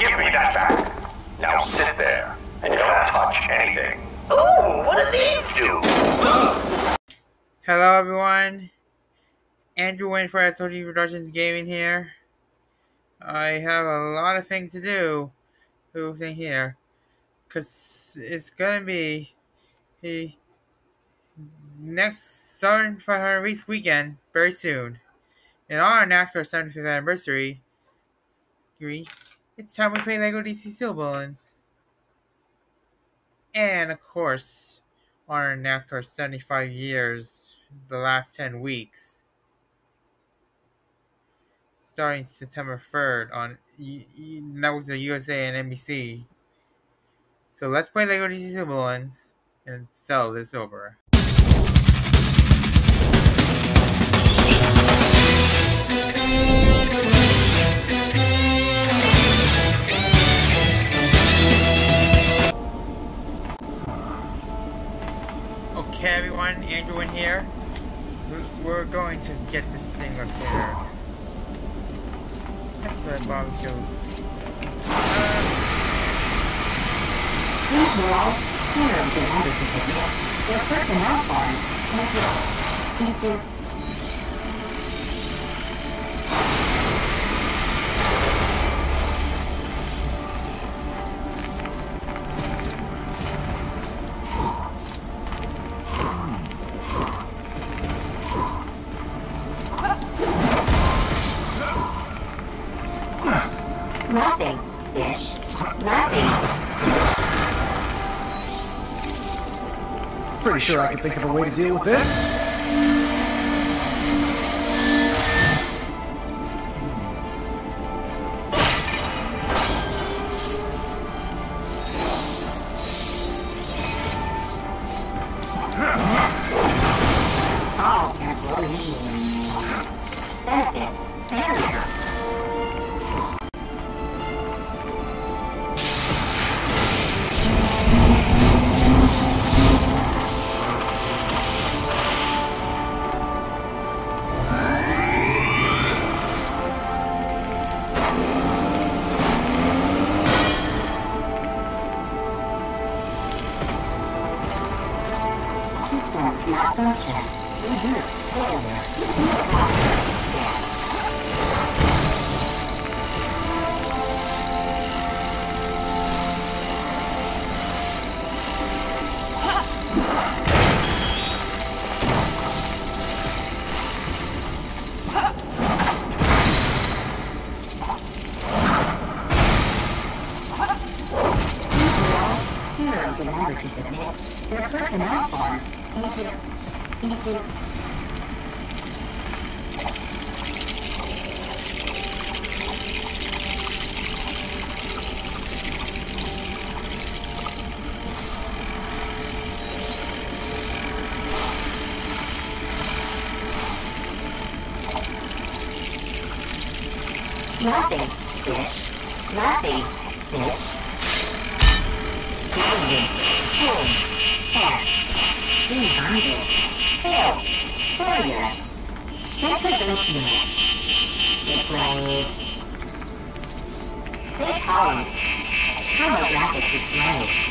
Give me that back. Now sit there and don't touch anything. Ooh, what do these do? Hello, everyone. Andrew Wayne for SOT Productions Gaming here. I have a lot of things to do. Who thing here? Cause it's gonna be the next Southern 500 Race weekend very soon. In our NASCAR 75th anniversary, it's time we play LEGO DC Super-Villains. And of course, our NASCAR 75 years, the last 10 weeks, starting September 3rd on networks of USA and NBC. So let's play LEGO DC Super-Villains and sell this over. Okay, everyone, Andrew in here. We're going to get this thing repaired. That's the barbecue. Uh, These were all heroes and advertising. Their personnel forms. Thank you. Nothing, fish. Nothing. Pretty sure I can think of a way to deal with this. Nothing, fish. Nothing, fish. Danger. Home. Cat. Rebonded. Fail. Failure. Retribution. Displays. This column. Holographic display.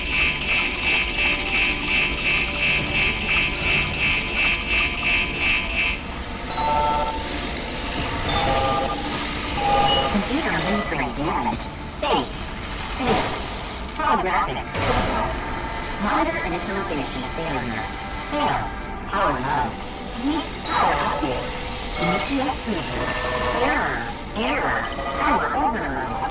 Computer mainframe damaged. Face. Face. Holographics. Monitor initialization failure. Fail. Power low. Weak power update. Initiate preview. Error. Error. Power overload.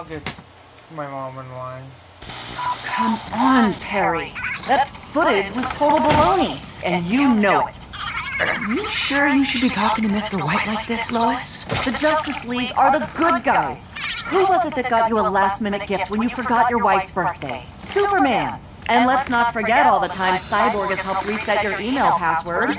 I'll get my mom in line. Oh, come on, Perry. That footage was total baloney, and you know it. Are you sure you should be talking to Mr. White like this, Lois? The Justice League are the good guys. Who was it that got you a last minute gift when you forgot your wife's birthday? Superman. And let's not forget all the times Cyborg has helped reset your email password.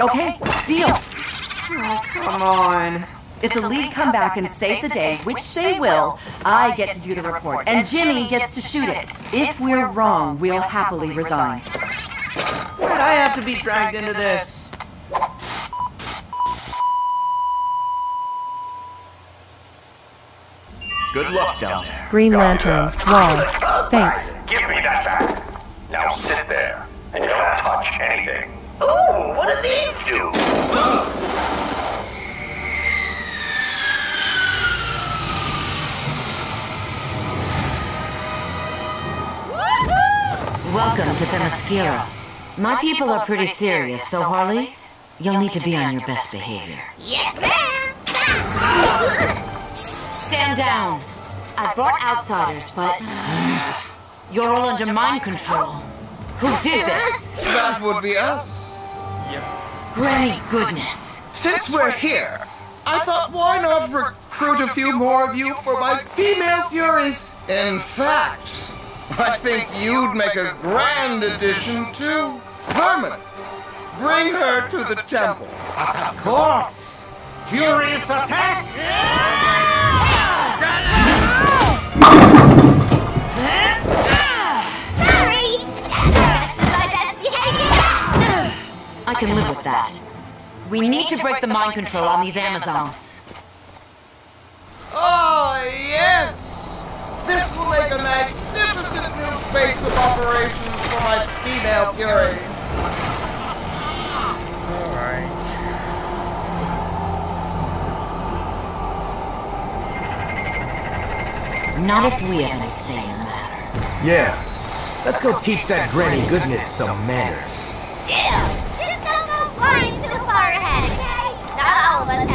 Okay, deal. Oh, come on. If the League come back and save the day, which they will, I get to do the report, and Jimmy gets to shoot it. If we're wrong, we'll happily resign. Why'd I have to be dragged into this? Good luck down there. Green Lantern. Gotcha. Wow. Thanks. Give me that back. Now sit there and don't touch anything. Ooh, what do these do? Welcome to Themyscira. My people are pretty serious, so Harley, you'll need to be on your best behavior. Yes, ma'am. Stand down. I brought outsiders, but you're all under mind control. Who did this? That would be us. Granny goodness. Since we're here, I thought why not recruit a few more of you for my female furies? In fact, I think you'd make a grand addition too. Herman, bring her to the temple. Of course. Furious attack. Sorry! That's the best of my best behavior! I can live with that. We need to break the mind control on these Amazons. Oh, yes! This will make a magnificent new base of operations for my female furies. Alright. Not if we have any say in the matter. Yeah. Let's go teach that granny goodness some manners. Jill, just don't go flying too far ahead, okay? Not all of us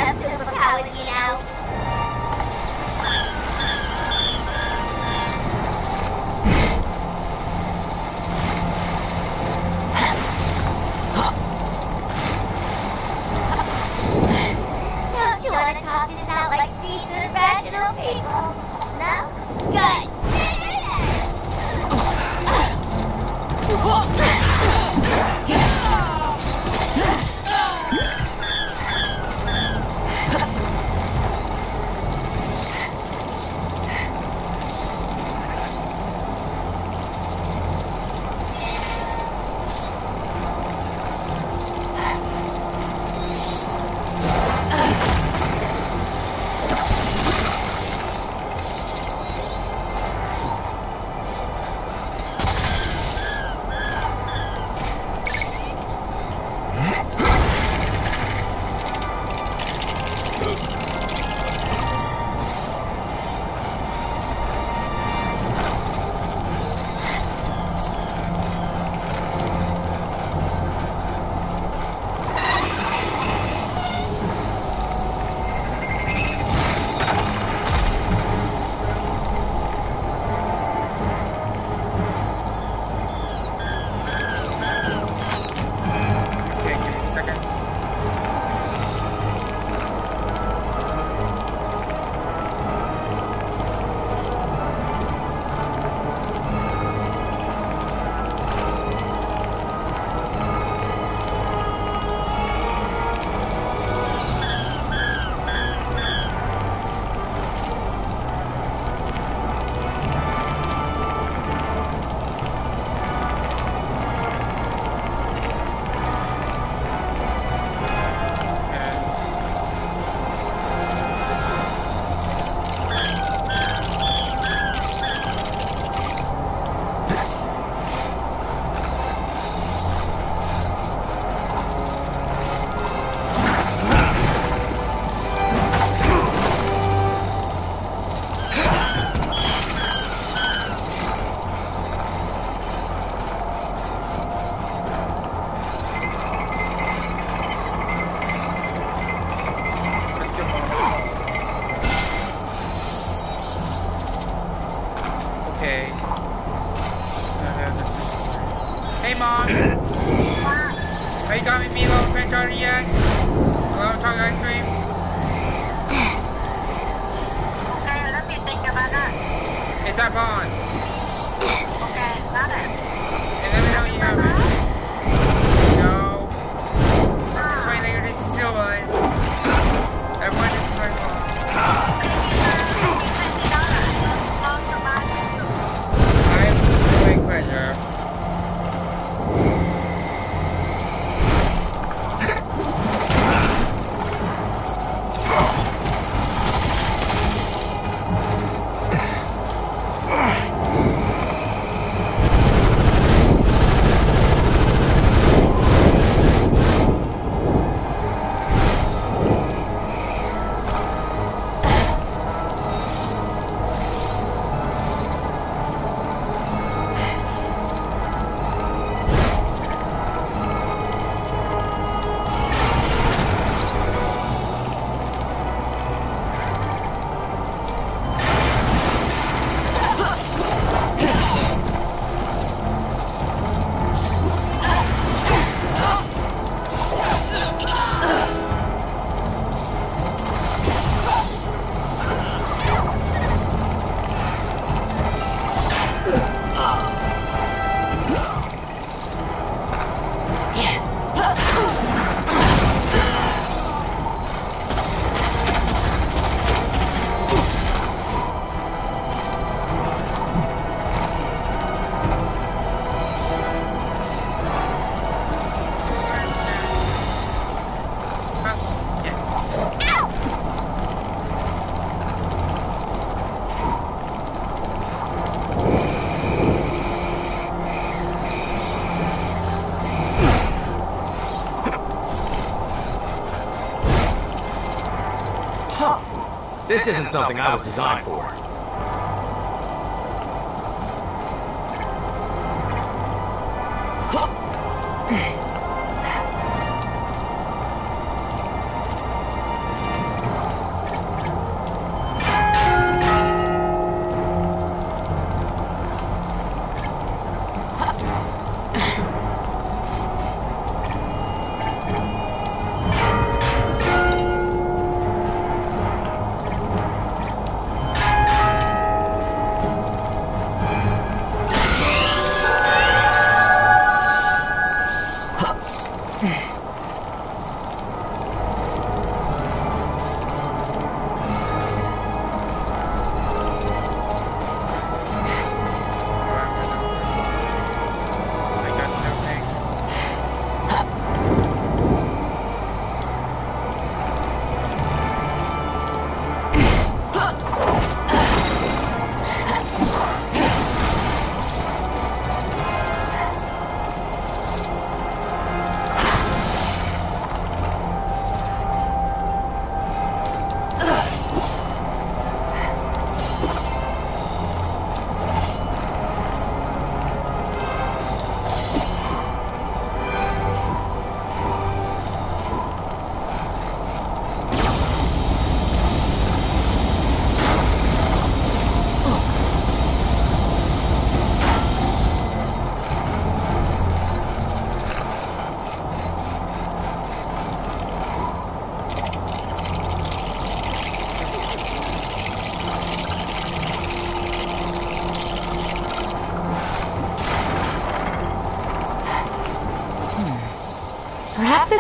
isn't something I was designed for.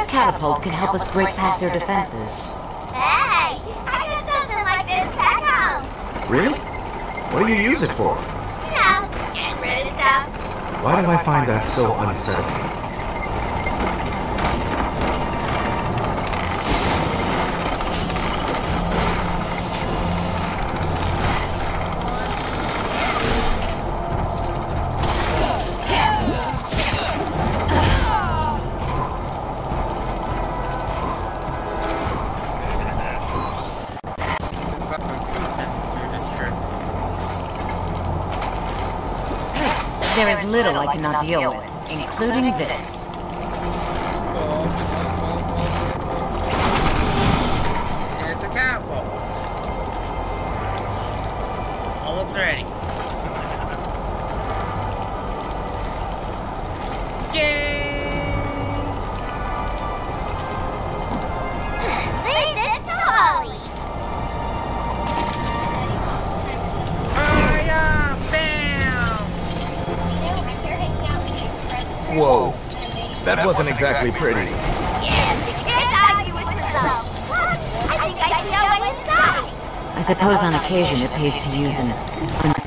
Catapult can help us break past their defenses. Hey, I got something like this back home. Really? What do you use it for? You know, getting rid of stuff. Why do I find that so unsettling? Little I cannot deal with, including this. Exactly pretty. Yes, you can't argue with results. What? I think I see our way inside. I suppose on occasion it pays to use an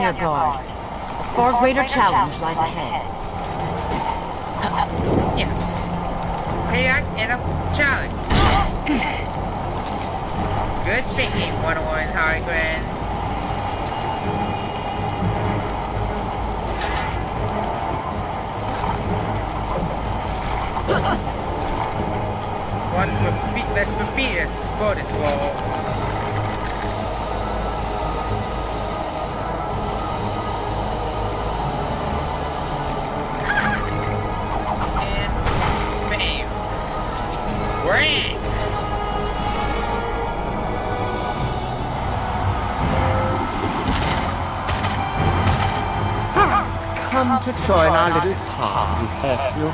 on your guard. A far greater challenge lies ahead. Yes. Payback and a challenge. Good thinking, Wonder Woman Harley Quinn. What's defeat? Let's defeat this bonus wall. Come to join our little party, have you?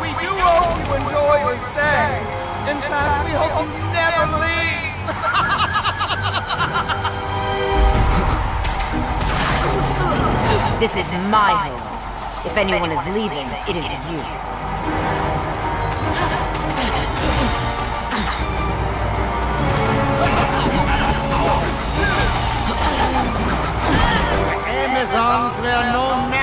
We do hope you enjoy your stay. In fact, we hope you never leave. This is my home. If anyone is leaving, it is you. Amazons were no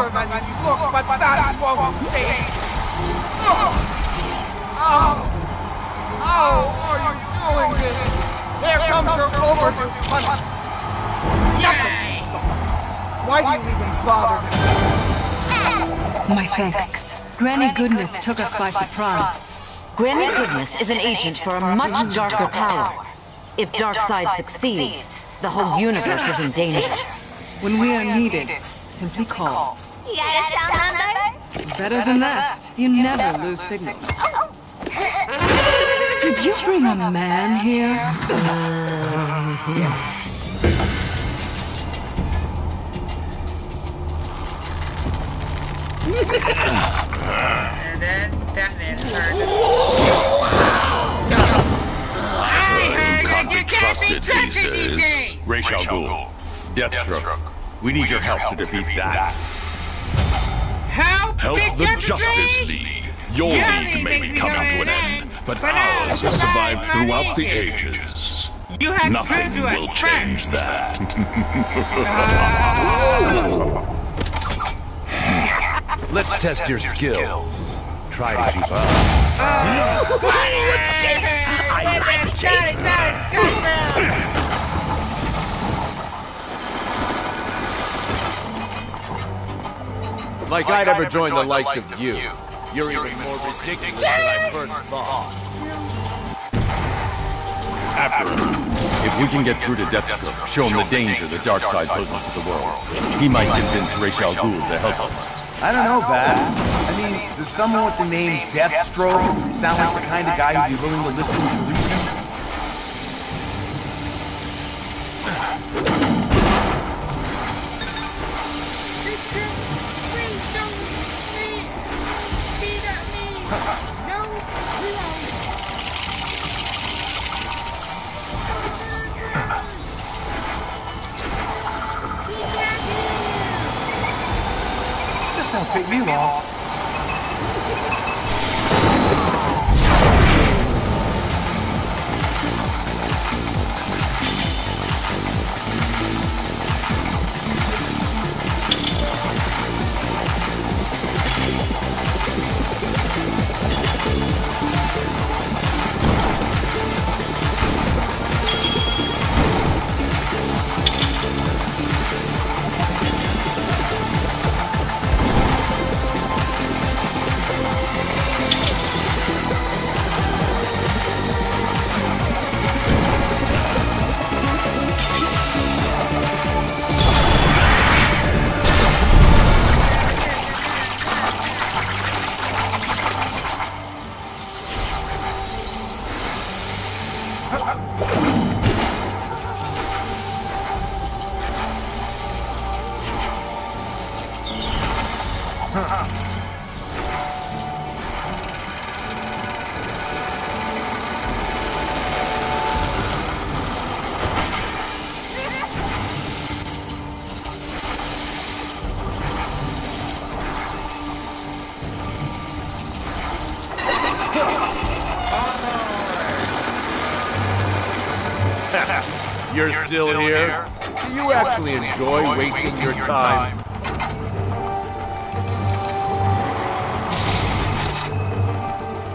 stronger than you look, but that won't stay. How? Oh. Oh. How are you doing this? Here comes your overdue punishment. Yay! Why do you even bother? My thanks. Granny Goodness took us by surprise. Granny Goodness is an agent for a much darker power. If Darkseid succeeds, the whole universe is in danger. When we are needed, simply call. You got a cell number? Better than that, you never lose signal. Did you bring a man here? And then that man heard Hey, Can't you be can't be trusted these days. days. Ra's al Ghul, Deathstroke. We need your help to defeat that. Help, Help Big the Justice Justice League? League. Your Your league league may may be be coming coming to an end, end, but but ours ours has survived survived throughout the ages. ages. You have Nothing to will us change first. that. Let's test your skills. Try to keep up. Like I'd ever join the likes of you. You're even more ridiculous than I first thought. After If we can get through to Deathstroke, show him the danger the Darkseid poses to the world, he might convince Ra's al Ghul to help us. I don't know, Bats. I mean, does someone with the name Deathstroke sound like the kind of guy who'd be willing to listen to reason? Won't take me long. You're still here? Do you actually enjoy wasting your time?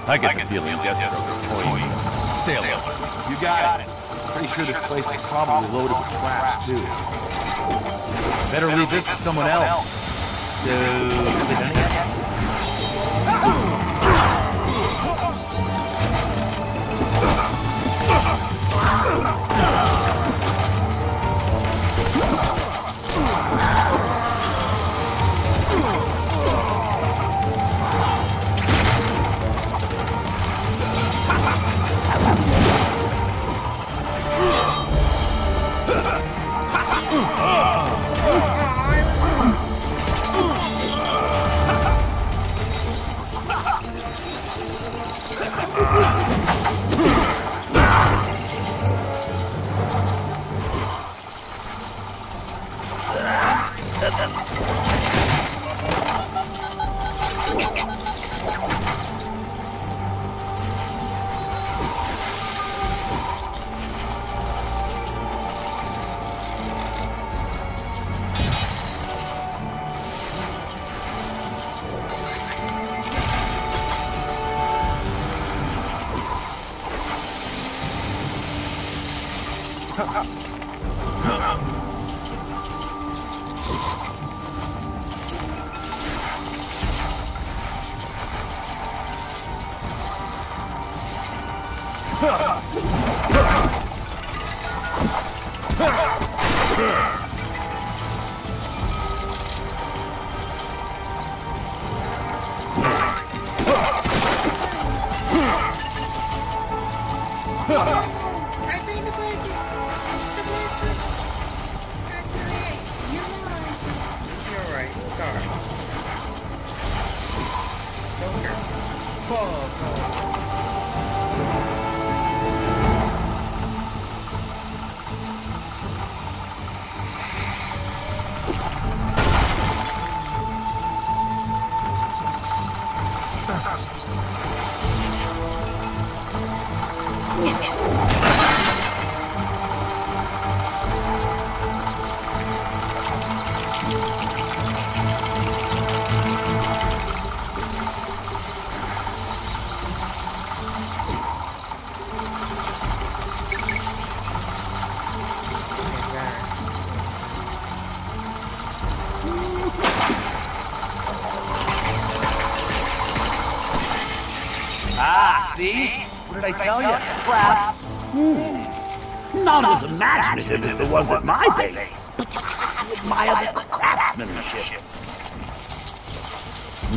I get the feeling Deathstroke is toying. Stay alert. You got it. Pretty sure this place is probably loaded with traps, too. Better leave this to someone else. So, You're 펑 tell you? Traps. Hmm. Not as imaginative as the ones at my base, but you have to admire the craftsmanship.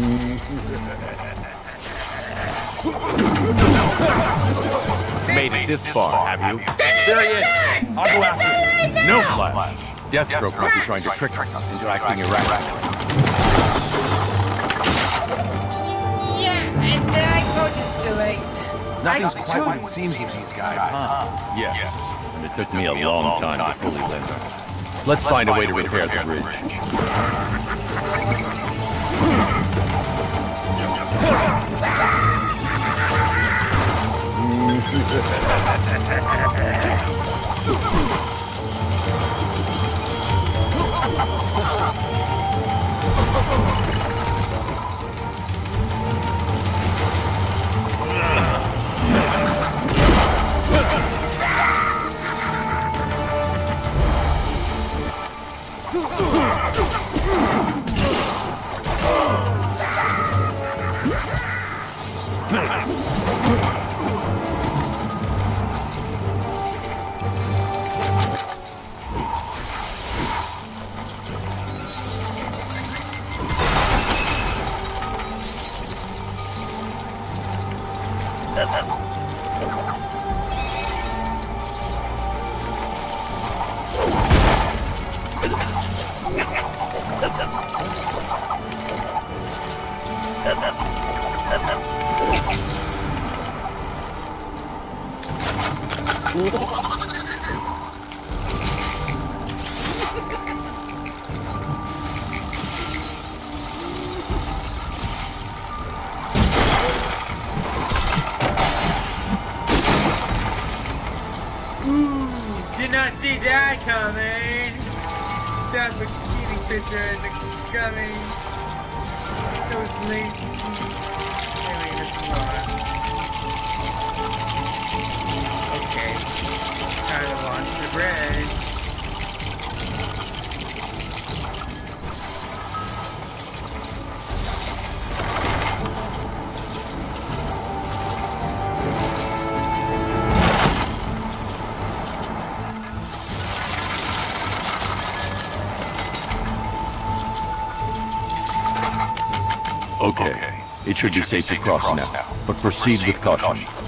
Made it this far, have you? There he is. I'll go after him. No flash. Deathstroke must be trying to trick us into acting erratically. Nothing's I quite what it seems with these guys, huh? Yeah. And it took me a long time to fully learn. Let's find a way to repair the bridge. Ooh, did not see that coming. That bikini picture in coming. Those links. Anyway, let's move on. Okay. Time to launch the bridge. Okay. It should be safe to cross now, but proceed with caution. You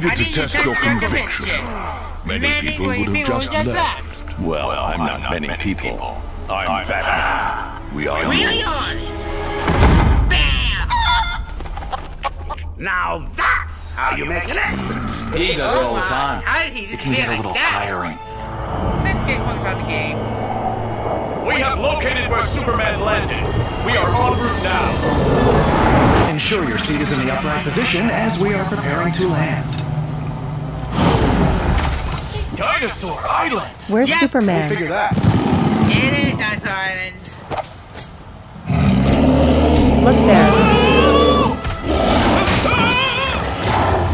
needed to test your conviction. Many people would have just left. Well, I'm not many people. I'm Batman. We are We are yours. Now that's how you make an exit. He does it all the oh, time. How did he just It can feel get a little that? tiring. Let's get close out the game. We have located where Superman landed. We are en route now. Ensure your seat is in the upright position as we are preparing to land. Dinosaur Island. Where's Yep. Superman? Figure that. It is Dinosaur Island. Look there.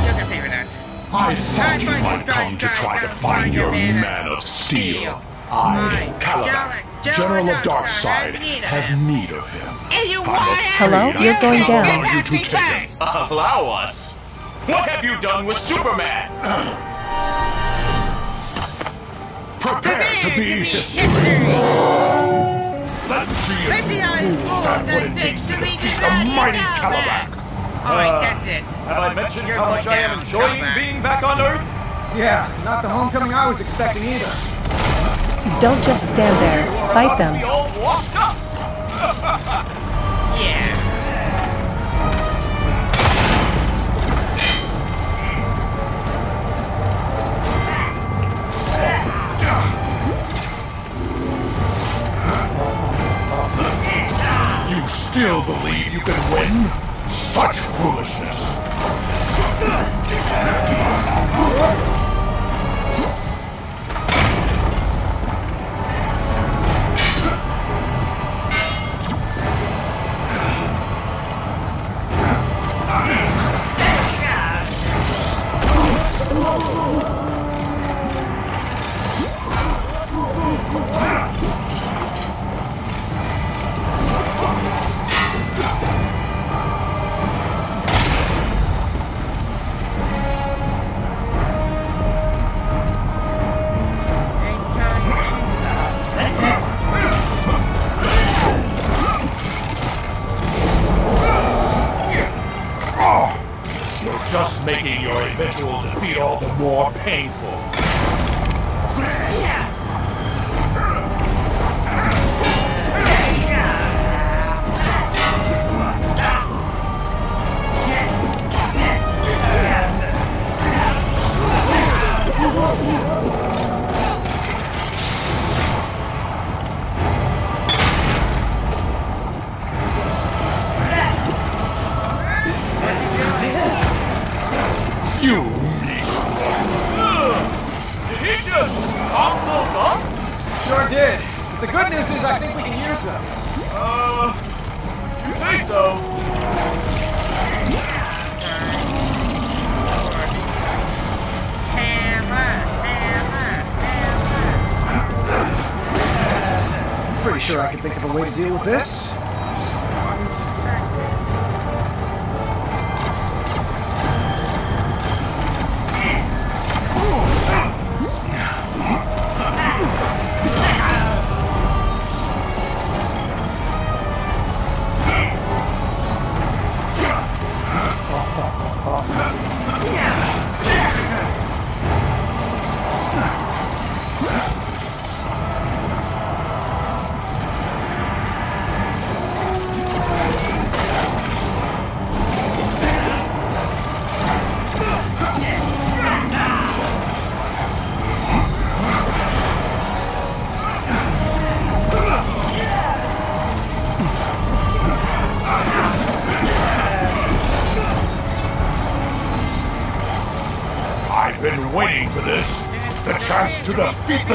You can figure that. I thought you might come to try to find your Man of Steel. I, Kalibak, General of Darkseid, Darkseid, have need of him. If you I'm want Hello? You're going down. you to take him. Allow us. What have you done with Superman? Prepare to be history. Let's see Let's see if it fools have what it takes to defeat the mighty Kalibak. Alright, that's it. Have I mentioned You're how much going I am enjoying Kalibak. being back on Earth? Yeah, not the homecoming I was expecting either. Don't just stand there. Fight them. We all washed up. Yeah. Still believe you can win? Such foolishness.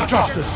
Justice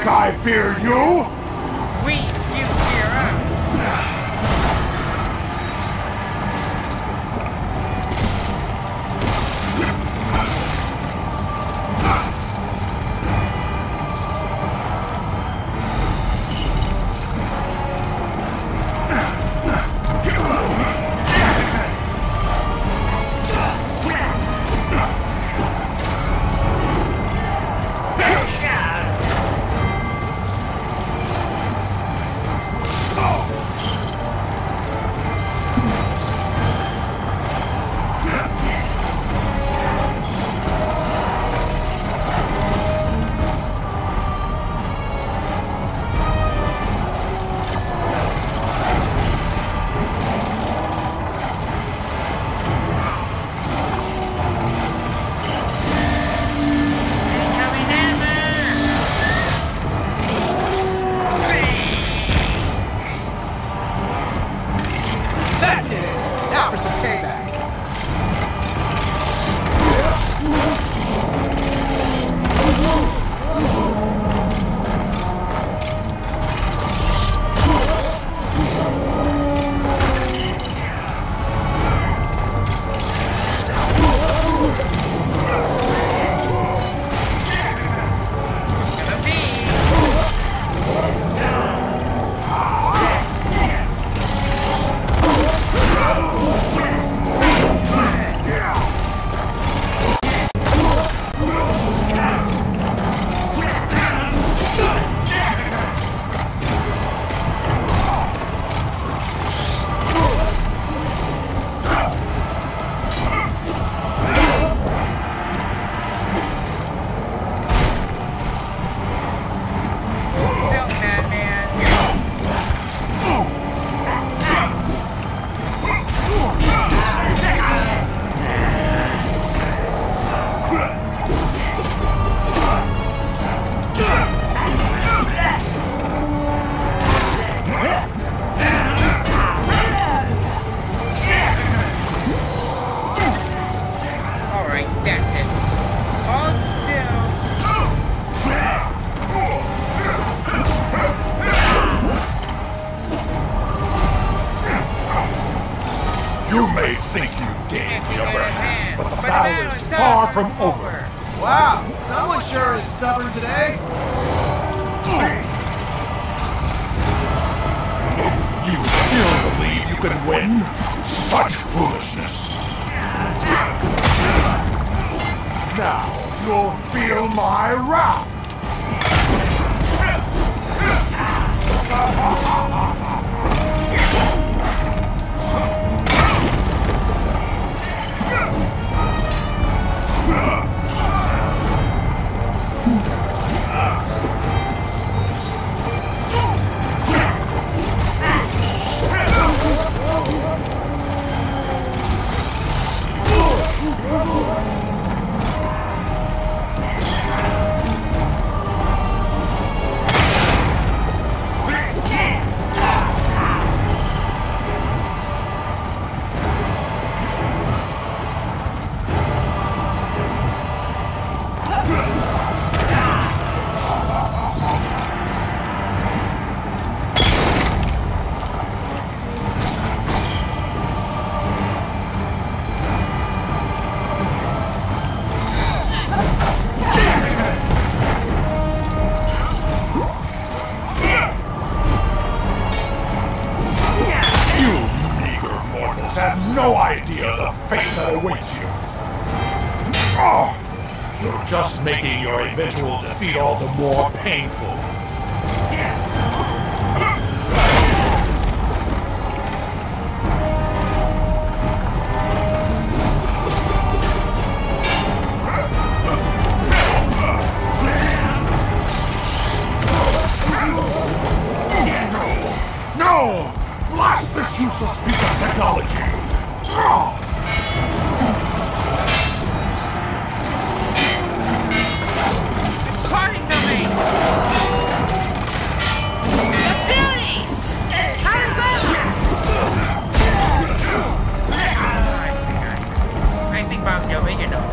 think I fear you?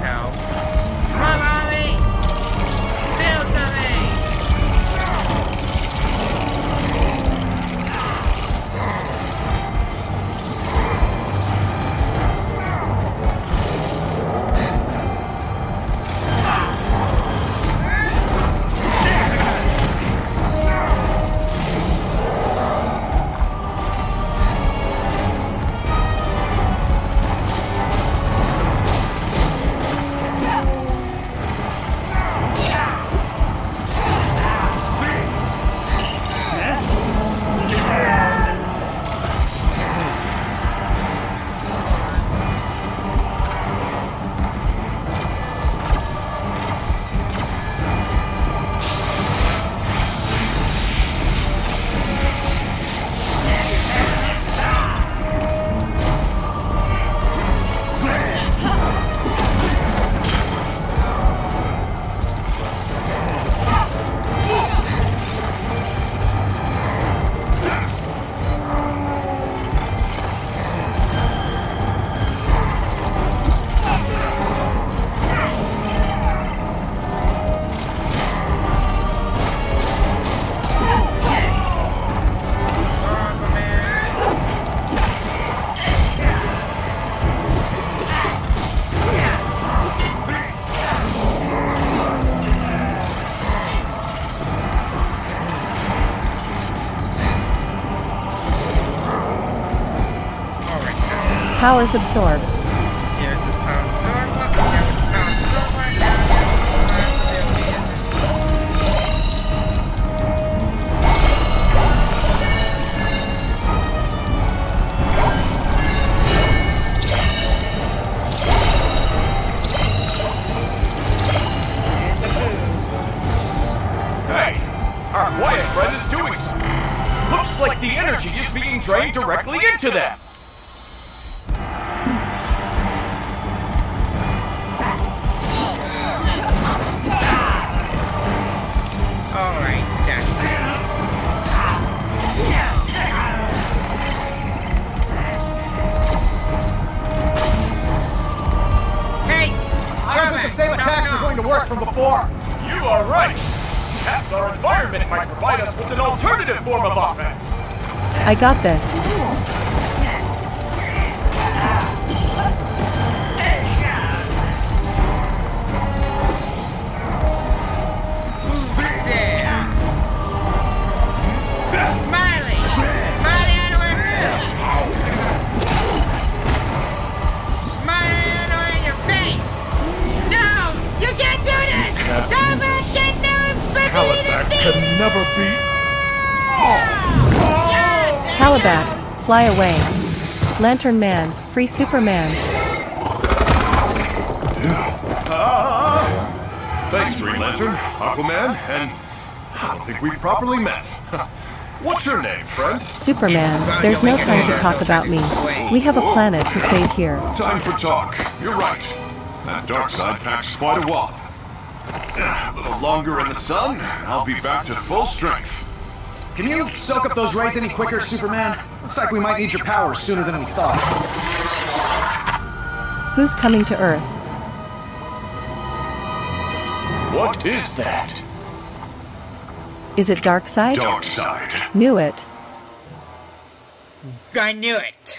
Baker being drained directly into them. I got this. Fly away. Lantern Man, free Superman. Thanks, Green Lantern, Aquaman, and I don't think we've properly met. What's your name, friend? Superman, there's no time to talk about me. We have a planet to save here. Time for talk. You're right. That Darkseid packs quite a wallop. A little longer in the sun, and I'll be back to full strength. Can you soak up those rays any quicker, Superman? Looks like we might need your powers sooner than we thought. Who's coming to Earth? What is that? Is it Darkseid? Dark side. Knew it. I knew it.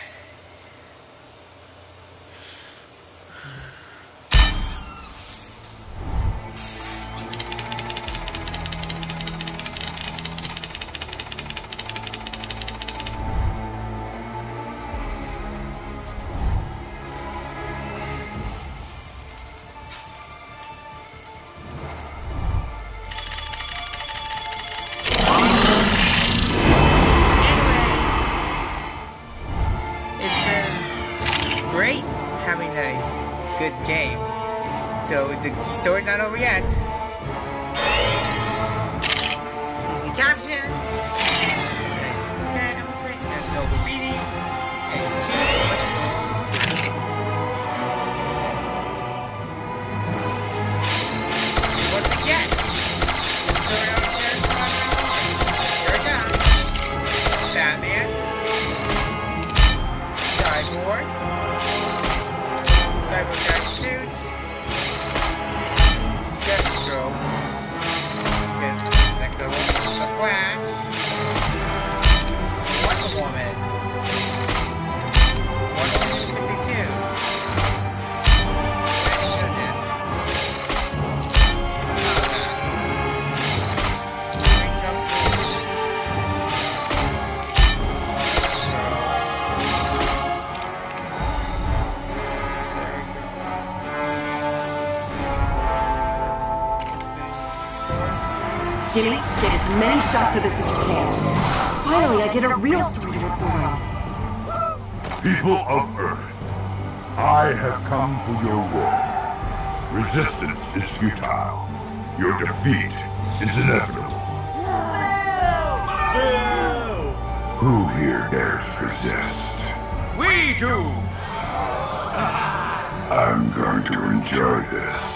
People of Earth, I have come for your war. Resistance is futile. Your defeat is inevitable. No! Who here dares resist? We do! I'm going to enjoy this.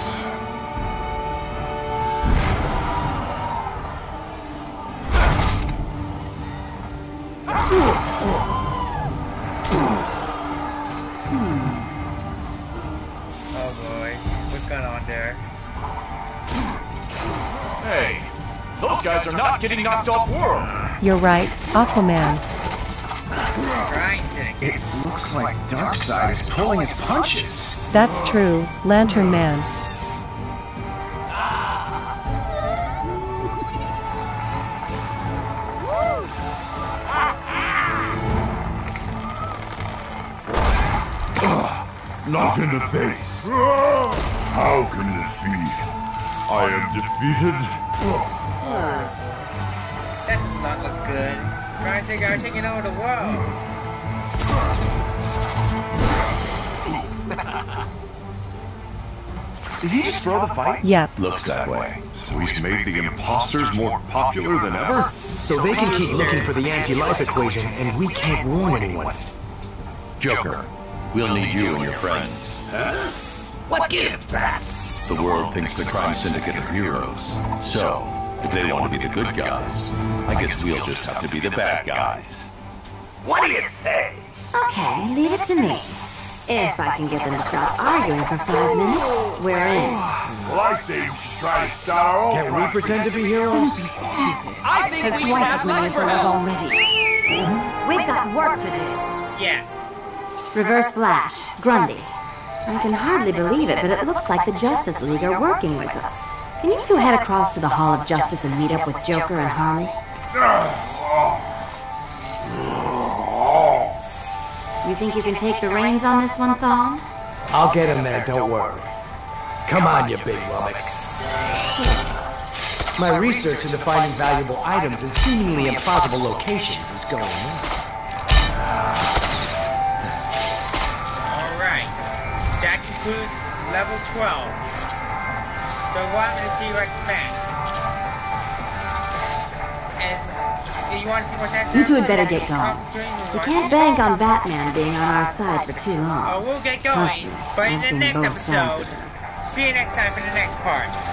Getting knocked off world. You're right, Aquaman. It looks like Darkseid is pulling his punches. That's true, Lantern Man. Ah, not in the face. How can this be? I am defeated. Does not look good. Brian Singer are taking over the world. Did he just throw the fight? Yep. Looks that way. So he's made the imposters more popular than ever? So they can keep looking for the anti-life equation, and we can't warn anyone. Joker, we'll need you and your friends. Huh? What gives that? The world thinks the crime syndicate are heroes. So, if they want to be the good guys, I guess we'll just have to be the bad guys. What do you say? Okay, leave it to me. If I can get them to stop arguing for five minutes, we're in. Well, I say we should try to start our own Can't we pretend to be heroes? Don't be stupid. I think There's we twice have as many as there was now. already. We've got work to do. Yeah. Reverse Flash, Grundy. I can hardly believe it, but it looks like the Justice League are working with us. Can you two head across to the Hall of Justice and meet up with Joker and Harley? You think you can take the reins on this one, Thawne? I'll get him there, don't worry. Come on, you big lummox. My research into finding valuable items in seemingly implausible locations is going on. Alright. Jackie Cruz, level 12. To see what's back. And you see what's next? You two had better get going. We can't bank on Batman being on our side for too long. Oh, we'll get Trust going. me, But in I've the seen both sides episode, of it. see you next time for the next part.